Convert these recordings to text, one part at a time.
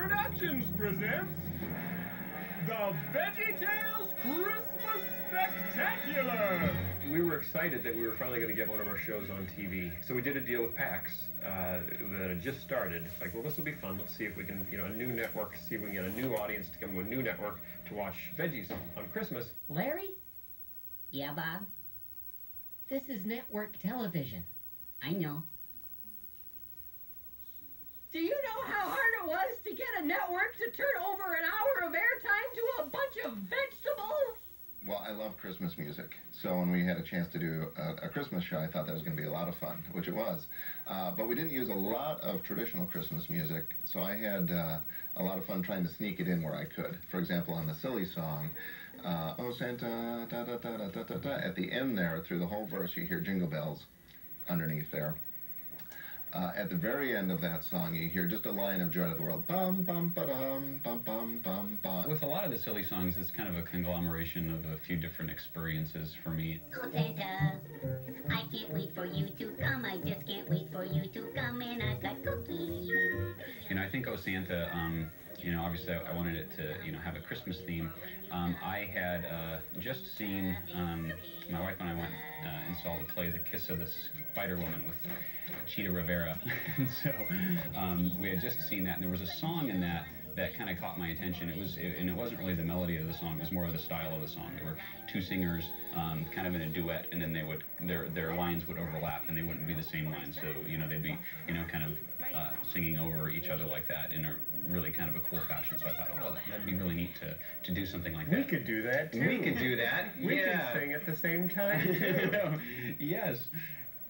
Productions presents the Veggie Tales Christmas Spectacular. We were excited that we were finally going to get one of our shows on TV. So we did a deal with PAX uh, that had just started. It's like, well, this will be fun. Let's see if we can, you know, a new network, see if we can get a new audience to come to a new network to watch Veggies on Christmas. Larry? Yeah, Bob? This is network television. I know. Do you know how hard it was to get a network to turn over an hour of airtime to a bunch of vegetables? Well, I love Christmas music. So when we had a chance to do a, a Christmas show, I thought that was going to be a lot of fun, which it was. Uh, but we didn't use a lot of traditional Christmas music, so I had uh, a lot of fun trying to sneak it in where I could. For example, on the silly song, uh, Oh Santa, da da da da da da da, at the end there, through the whole verse, you hear jingle bells underneath there. Uh, at the very end of that song, you hear just a line of Joy to the World. Bum, bum, ba-dum, bum, bum, bum, bum. With a lot of the silly songs, it's kind of a conglomeration of a few different experiences for me. Oh, Santa, I can't wait for you to come. I just can't wait for you to come, and I've got cookies. You know, I think Oh Santa, um, you know, obviously I wanted it to, you know, have a Christmas theme. Um, I had uh, just seen, um, my wife and I went uh, and saw the play The Kiss of the Spider Woman with Chita Rivera. and so um, we had just seen that, and there was a song in that that kind of caught my attention. It was, it, and it wasn't really the melody of the song; it was more of the style of the song. There were two singers, um, kind of in a duet, and then they would their their lines would overlap, and they wouldn't be the same lines. So you know they'd be you know kind of uh, singing over each other like that in a really kind of a cool fashion. So I thought, oh, that'd be really neat to to do something like that. We could do that too. We could do that. We yeah. could sing at the same time too. yes,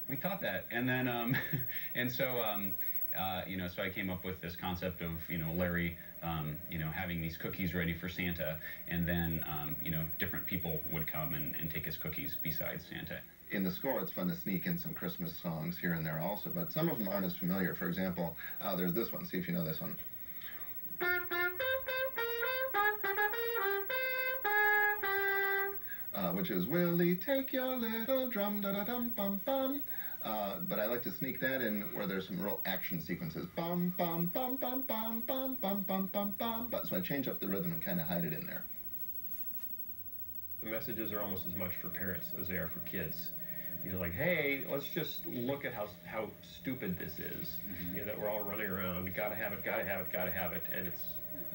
we thought that, and then um, and so um, uh, you know, so I came up with this concept of you know Larry, um, you know, having these cookies ready for Santa, and then um, you know different people would come and, and take his cookies besides Santa. in the score, it's fun to sneak in some Christmas songs here and there also, but some of them aren't as familiar. For example, uh, there's this one. See if you know this one. Uh, which is Willie, take your little drum, da da dum bum bum. Uh, but I like to sneak that in where there's some real action sequences. Bum bum bum bum bum bum bum bum bum bum. But so I change up the rhythm and kind of hide it in there. The messages are almost as much for parents as they are for kids. You know, like, hey, let's just look at how how stupid this is. You know, that we're all running around, gotta have it, gotta have it, gotta have it, and it's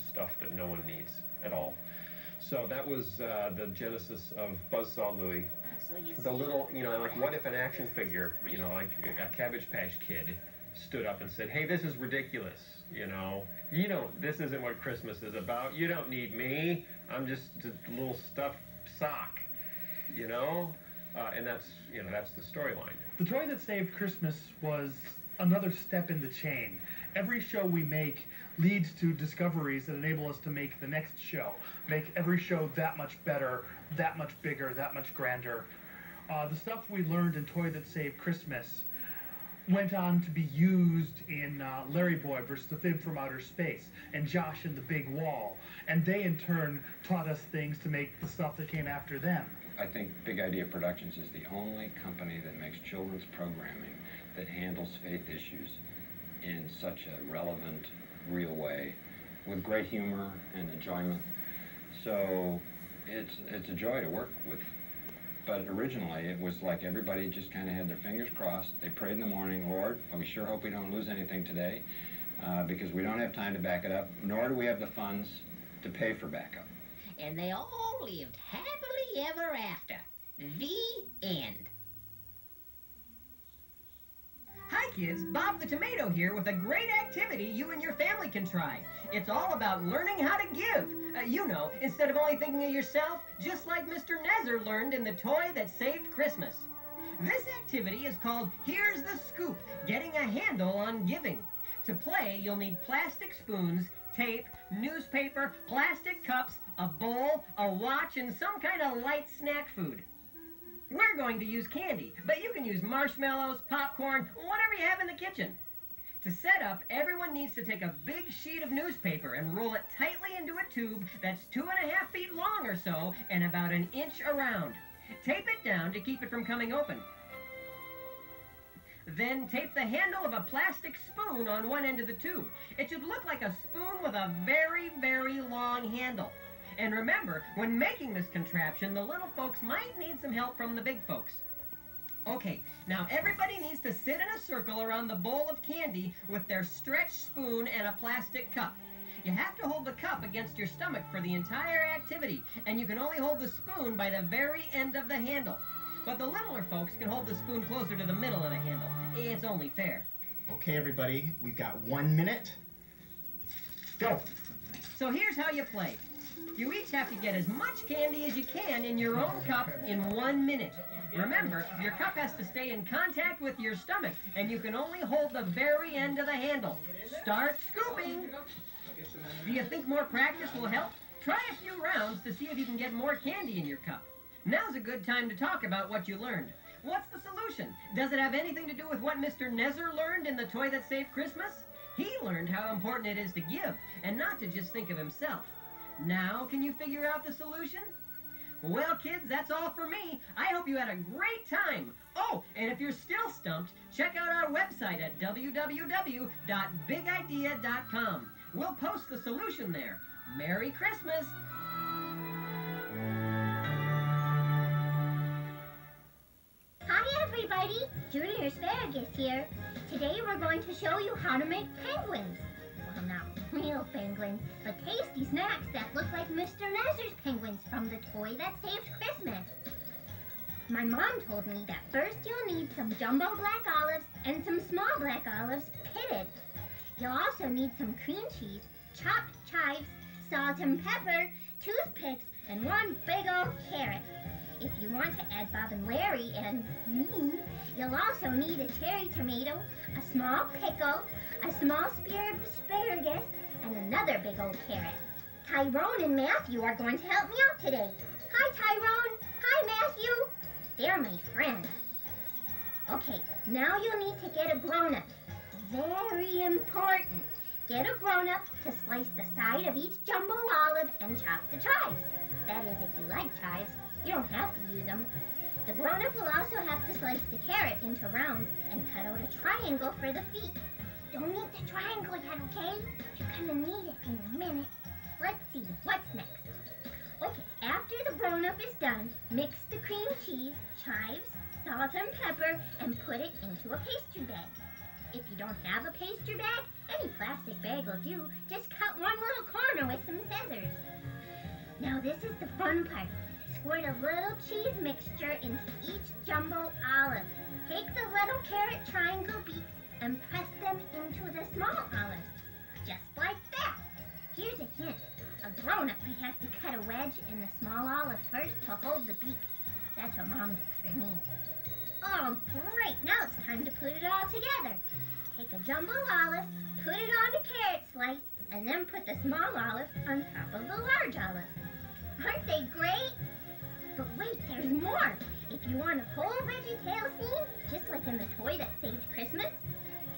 stuff that no one needs at all. So that was uh, the genesis of Buzzsaw Louie. The little, you know, like, what if an action figure, you know, like a Cabbage Patch Kid, stood up and said, hey, this is ridiculous. You know, you don't, this isn't what Christmas is about. You don't need me. I'm just a little stuffed sock, you know? Uh, and that's, you know, that's the storyline. The Toy That Saved Christmas was another step in the chain. Every show we make leads to discoveries that enable us to make the next show, make every show that much better, that much bigger, that much grander. Uh, the stuff we learned in Toy That Saved Christmas went on to be used in uh, Larry Boy versus the Fib from Outer Space and Josh and the Big Wall, and they in turn taught us things to make the stuff that came after them. I think Big Idea Productions is the only company that makes children's programming that handles faith issues in such a relevant, real way, with great humor and enjoyment. So it's it's a joy to work with. But originally, it was like everybody just kind of had their fingers crossed. They prayed in the morning, Lord, we sure hope we don't lose anything today, uh, because we don't have time to back it up, nor do we have the funds to pay for backup. And they all lived happily ever after. The end. Hi kids, Bob the Tomato here with a great activity you and your family can try. It's all about learning how to give. Uh, you know, instead of only thinking of yourself, just like Mr. Nezer learned in the toy that saved Christmas. This activity is called Here's the Scoop, Getting a Handle on Giving. To play, you'll need plastic spoons, tape, newspaper, plastic cups, a bowl, a watch, and some kind of light snack food. We're going to use candy, but you can use marshmallows, popcorn, whatever you have in the kitchen. To set up, everyone needs to take a big sheet of newspaper and roll it tightly into a tube that's two and a half feet long or so and about an inch around. Tape it down to keep it from coming open. Then tape the handle of a plastic spoon on one end of the tube. It should look like a spoon with a very, very long handle. And remember, when making this contraption, the little folks might need some help from the big folks. Okay, now everybody needs to sit in a circle around the bowl of candy with their stretched spoon and a plastic cup. You have to hold the cup against your stomach for the entire activity, and you can only hold the spoon by the very end of the handle. But the littler folks can hold the spoon closer to the middle of the handle. It's only fair. Okay, everybody, we've got one minute. Go. So here's how you play. You each have to get as much candy as you can in your own cup in one minute. Remember, your cup has to stay in contact with your stomach, and you can only hold the very end of the handle. Start scooping. Do you think more practice will help? Try a few rounds to see if you can get more candy in your cup. Now's a good time to talk about what you learned. What's the solution? Does it have anything to do with what Mr. Nezer learned in The Toy That Saved Christmas? He learned how important it is to give and not to just think of himself. Now, can you figure out the solution? Well, kids, that's all for me. I hope you had a great time. Oh, and if you're still stumped, check out our website at www.bigidea.com. We'll post the solution there. Merry Christmas! Hi everybody, Junior Asparagus here. Today we're going to show you how to make penguins. Real penguins, but tasty snacks that look like Mr. Nezer's penguins from the toy that saved Christmas. My mom told me that first you'll need some jumbo black olives and some small black olives pitted. You'll also need some cream cheese, chopped chives, salt and pepper, toothpicks, and one big old carrot. If you want to add Bob and Larry and me, you'll also need a cherry tomato, a small pickle, a small spear of asparagus, and another big old carrot. Tyrone and Matthew are going to help me out today. Hi, Tyrone. Hi, Matthew. They're my friends. Okay, now you'll need to get a grown-up. Very important. Get a grown-up to slice the side of each jumbo olive and chop the chives. That is, if you like chives. You don't have to use them. The grown-up will also have to slice the carrot into rounds and cut out a triangle for the feet. Don't eat the triangle yet, okay? You're gonna need it in a minute. Let's see, what's next? Okay, after the grown-up is done, mix the cream cheese, chives, salt and pepper, and put it into a pastry bag. If you don't have a pastry bag, any plastic bag will do. Just cut one little corner with some scissors. Now this is the fun part. Squirt a little cheese mixture into each jumbo olive. Take the little carrot in the small olive first to hold the beak. That's what Mom did for me. Oh, great. Now it's time to put it all together. Take a jumbo olive, put it on a carrot slice, and then put the small olive on top of the large olive. Aren't they great? But wait, there's more. If you want a whole veggie tail scene, just like in the toy that saved Christmas,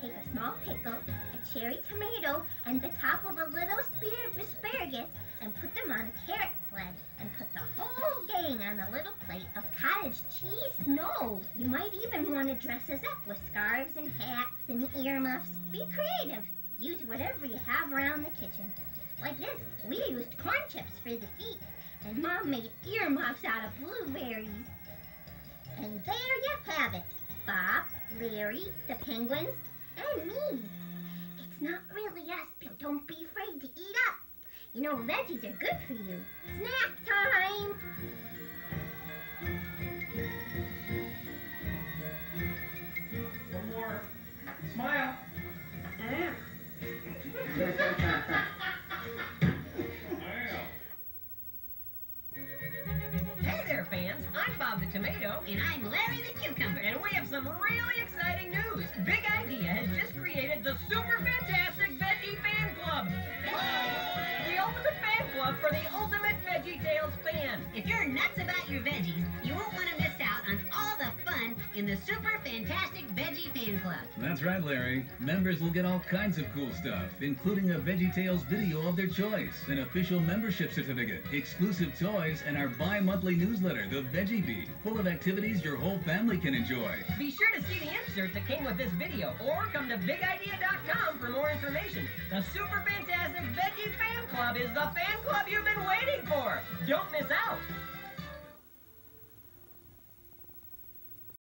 take a small pickle, a cherry tomato, and the top of a little spear of asparagus, and put them on a carrot sled, and put the whole gang on a little plate of cottage cheese No! You might even want to dress us up with scarves and hats and earmuffs. Be creative. Use whatever you have around the kitchen. Like this, we used corn chips for the feet, and Mom made earmuffs out of blueberries. And there you have it. Bob, Larry, the penguins, and me. It's not really us, but don't be afraid to eat up. You know, veggies are good for you. Snack time! That's right, Larry. Members will get all kinds of cool stuff, including a VeggieTales video of their choice, an official membership certificate, exclusive toys, and our bi-monthly newsletter, The Veggie Bee, full of activities your whole family can enjoy. Be sure to see the insert that came with this video, or come to bigidea.com for more information. The super fantastic Veggie Fan Club is the fan club you've been waiting for. Don't miss out.